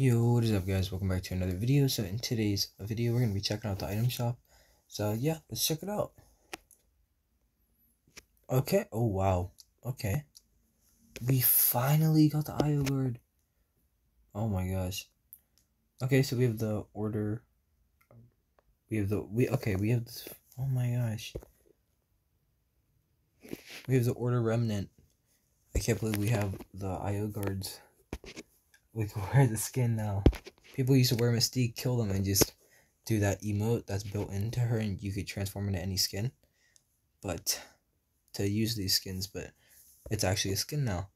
Yo, what is up guys? Welcome back to another video. So in today's video, we're going to be checking out the item shop. So yeah, let's check it out. Okay. Oh, wow. Okay. We finally got the IO Guard. Oh my gosh. Okay, so we have the order. We have the, we, okay, we have this, oh my gosh. We have the order remnant. I can't believe we have the IO guards. We can wear the skin now. People used to wear Mystique, kill them, and just do that emote that's built into her, and you could transform into any skin. But to use these skins, but it's actually a skin now.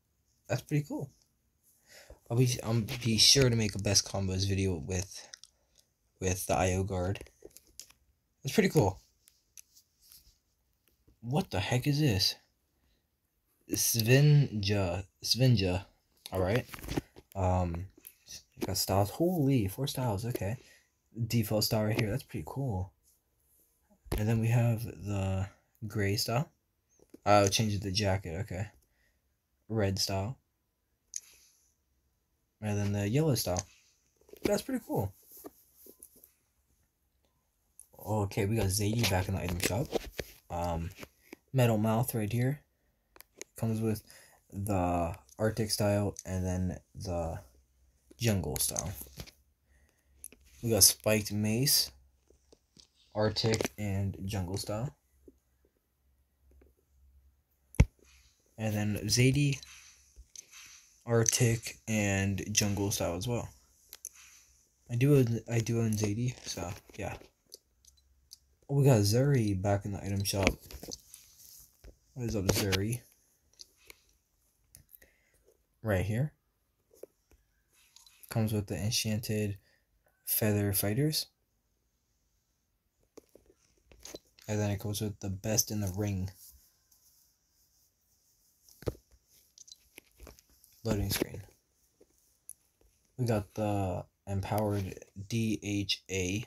That's pretty cool. I'll be I'll be sure to make a best combos video with with the IO guard. It's pretty cool. What the heck is this? Svinja. Svinja. Alright. Um, got styles. Holy, four styles. Okay. Default style right here. That's pretty cool. And then we have the gray style. Oh, changes the jacket. Okay. Red style. And then the yellow style. That's pretty cool. Okay, we got Zadie back in the item shop. Um, metal mouth right here. Comes with the Arctic style and then the jungle style. We got spiked mace, Arctic and jungle style. And then Zadie, Arctic and jungle style as well. I do I do own Zadie, so yeah. Oh, we got Zuri back in the item shop. What is up, Zuri? Right here. Comes with the enchanted feather fighters. And then it goes with the best in the ring. Loading screen. We got the empowered DHA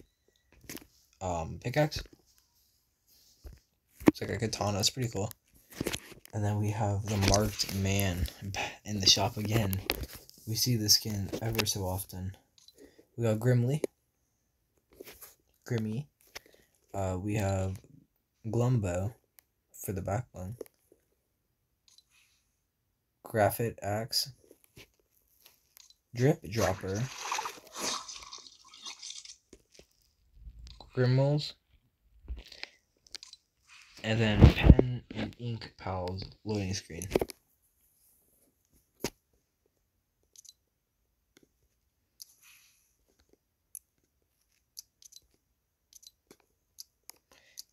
um, pickaxe. It's like a katana. It's pretty cool. And then we have the marked man in the shop again. We see this skin ever so often. We got Grimly. Grimmy. Uh, we have Glumbo for the backbone. Graphite Axe. Drip Dropper. Grimbles. And then Pen and Ink Pals loading screen.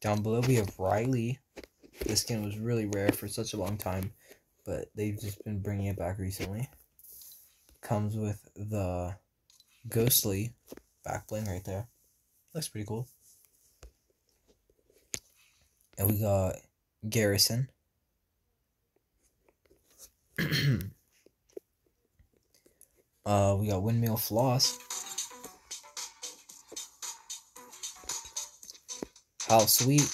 Down below we have Riley. This skin was really rare for such a long time, but they've just been bringing it back recently. Comes with the Ghostly back bling right there. Looks pretty cool. And we got Garrison. uh, we got Windmill Floss. How sweet.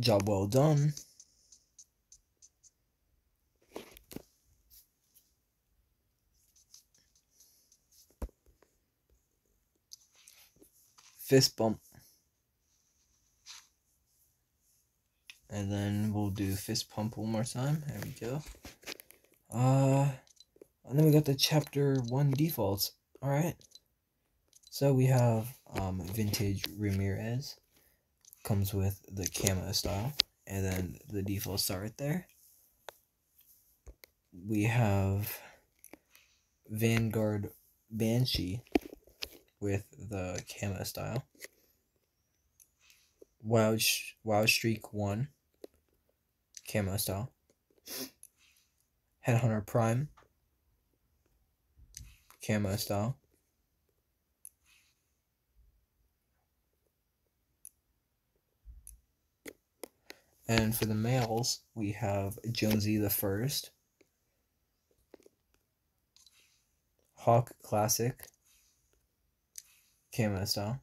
Job well done. Fist bump. And then we'll do fist pump one more time. There we go. Uh, and then we got the chapter one defaults. All right. So we have um, vintage Ramirez comes with the camo style, and then the default style right there. We have Vanguard Banshee with the camo style. Wild, Wild Streak 1 camo style. Headhunter Prime camo style. And for the males, we have Jonesy the First, Hawk Classic, camo style.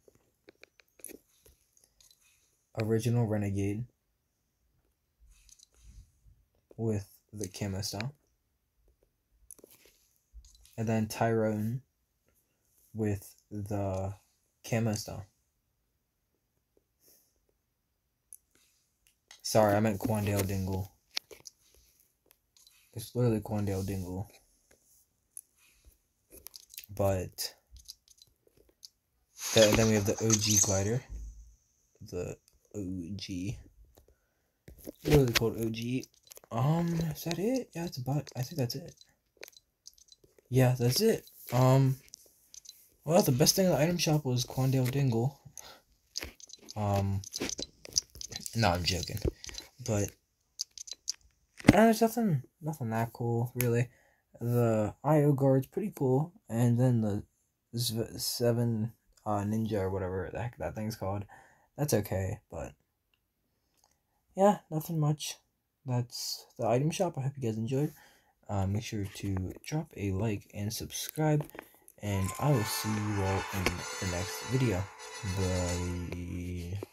Original Renegade with the camo style. And then Tyrone with the camo style. Sorry, I meant Quandale Dingle. It's literally Quandale Dingle. But then, then we have the OG glider. The OG. Literally called OG. Um, is that it? Yeah, that's about I think that's it. Yeah, that's it. Um well the best thing in the item shop was Quandale Dingle. Um no, I'm joking. But uh, there's nothing nothing that cool really. The IO guard's pretty cool, and then the seven uh, ninja or whatever the heck that thing's called. That's okay, but yeah, nothing much. That's the item shop. I hope you guys enjoyed. Uh, make sure to drop a like and subscribe, and I will see you all in the next video. Bye.